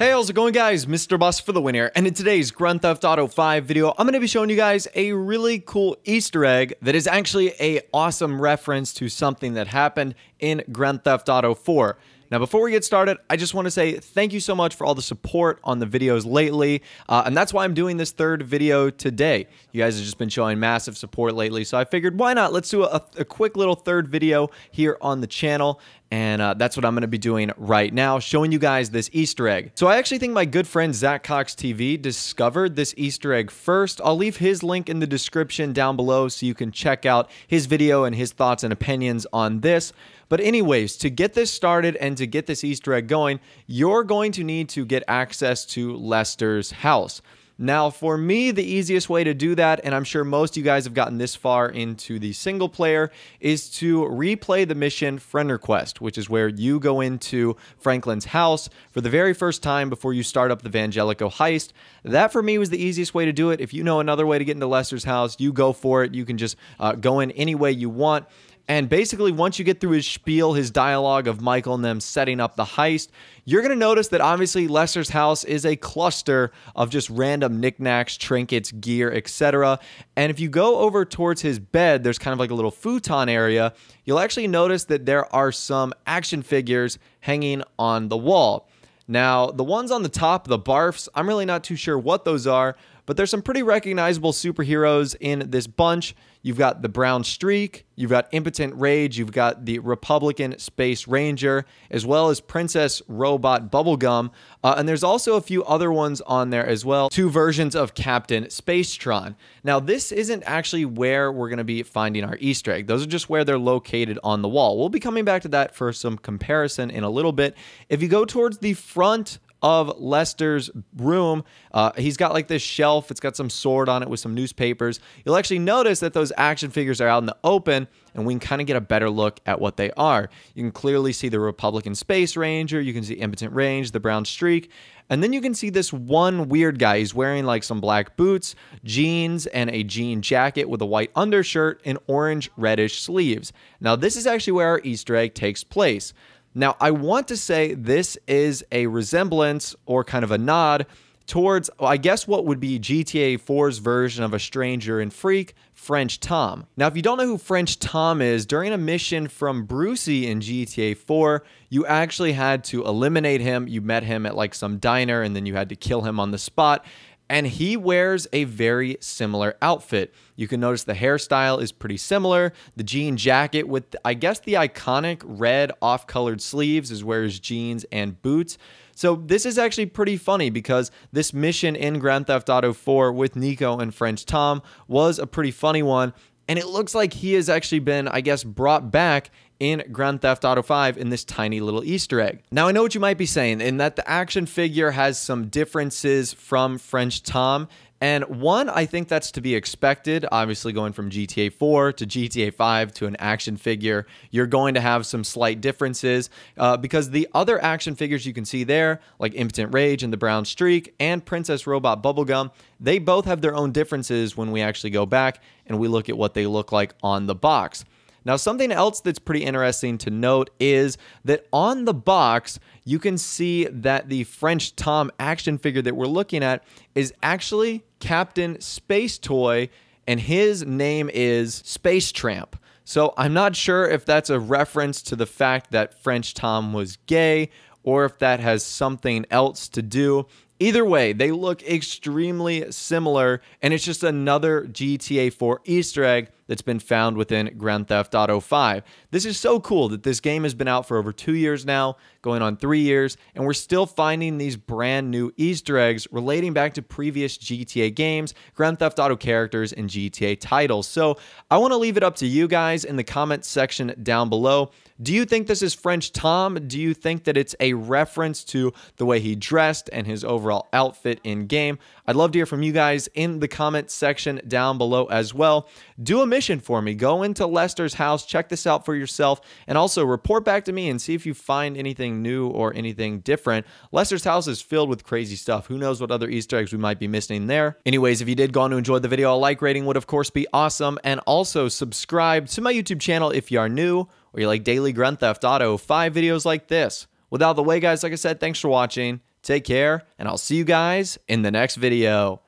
Hey, how's it going guys? Mr. Boss for the win here, and in today's Grand Theft Auto 5 video, I'm going to be showing you guys a really cool Easter egg that is actually a awesome reference to something that happened in Grand Theft Auto 4. Now, before we get started, I just want to say thank you so much for all the support on the videos lately, uh, and that's why I'm doing this third video today. You guys have just been showing massive support lately, so I figured why not? Let's do a, a quick little third video here on the channel, and uh, that's what I'm going to be doing right now, showing you guys this Easter egg. So I actually think my good friend Zac Cox TV discovered this Easter egg first. I'll leave his link in the description down below so you can check out his video and his thoughts and opinions on this. But anyways, to get this started and to get this Easter egg going, you're going to need to get access to Lester's house. Now, for me, the easiest way to do that, and I'm sure most of you guys have gotten this far into the single player, is to replay the mission Friend Request, which is where you go into Franklin's house for the very first time before you start up the Vangelico heist. That, for me, was the easiest way to do it. If you know another way to get into Lester's house, you go for it. You can just uh, go in any way you want. And basically, once you get through his spiel, his dialogue of Michael and them setting up the heist, you're going to notice that obviously Lester's house is a cluster of just random knickknacks, trinkets, gear, etc. And if you go over towards his bed, there's kind of like a little futon area. You'll actually notice that there are some action figures hanging on the wall. Now, the ones on the top, the barfs, I'm really not too sure what those are, but there's some pretty recognizable superheroes in this bunch. You've got the Brown Streak, you've got Impotent Rage, you've got the Republican Space Ranger, as well as Princess Robot Bubblegum. Uh, and there's also a few other ones on there as well. Two versions of Captain Spacetron. Now, this isn't actually where we're going to be finding our Easter egg. Those are just where they're located on the wall. We'll be coming back to that for some comparison in a little bit. If you go towards the front of Lester's room. Uh, he's got like this shelf. It's got some sword on it with some newspapers. You'll actually notice that those action figures are out in the open, and we can kind of get a better look at what they are. You can clearly see the Republican Space Ranger. You can see Impotent Rage, the Brown Streak. And then you can see this one weird guy. He's wearing like some black boots, jeans, and a jean jacket with a white undershirt and orange reddish sleeves. Now, this is actually where our Easter egg takes place. Now, I want to say this is a resemblance or kind of a nod towards, I guess, what would be GTA 4's version of a stranger and freak, French Tom. Now, if you don't know who French Tom is, during a mission from Brucie in GTA 4, you actually had to eliminate him. You met him at like some diner and then you had to kill him on the spot and he wears a very similar outfit. You can notice the hairstyle is pretty similar. The jean jacket with, I guess, the iconic red off colored sleeves is where his jeans and boots. So this is actually pretty funny because this mission in Grand Theft Auto 4 with Niko and French Tom was a pretty funny one. And it looks like he has actually been, I guess, brought back in Grand Theft Auto 5 in this tiny little Easter egg. Now, I know what you might be saying, in that the action figure has some differences from French Tom. And one, I think that's to be expected. Obviously, going from GTA 4 to GTA 5 to an action figure, you're going to have some slight differences uh, because the other action figures you can see there, like Impotent Rage and the Brown Streak and Princess Robot Bubblegum, they both have their own differences when we actually go back and we look at what they look like on the box. Now, something else that's pretty interesting to note is that on the box, you can see that the French Tom action figure that we're looking at is actually Captain Space Toy, and his name is Space Tramp. So I'm not sure if that's a reference to the fact that French Tom was gay or if that has something else to do. Either way, they look extremely similar, and it's just another GTA 4 Easter egg that's been found within Grand Theft Auto 5. This is so cool that this game has been out for over two years now, going on three years, and we're still finding these brand new Easter eggs relating back to previous GTA games, Grand Theft Auto characters, and GTA titles. So I want to leave it up to you guys in the comments section down below. Do you think this is French Tom? Do you think that it's a reference to the way he dressed and his overall outfit in game? I'd love to hear from you guys in the comment section down below as well. Do a mission for me. Go into Lester's house, check this out for yourself, and also report back to me and see if you find anything new or anything different. Lester's house is filled with crazy stuff. Who knows what other Easter eggs we might be missing there? Anyways, if you did go on to enjoy the video, a like rating would of course be awesome. And also subscribe to my YouTube channel if you are new or you like daily Grand Theft Auto 5 videos like this. Without the way, guys, like I said, thanks for watching take care, and I'll see you guys in the next video.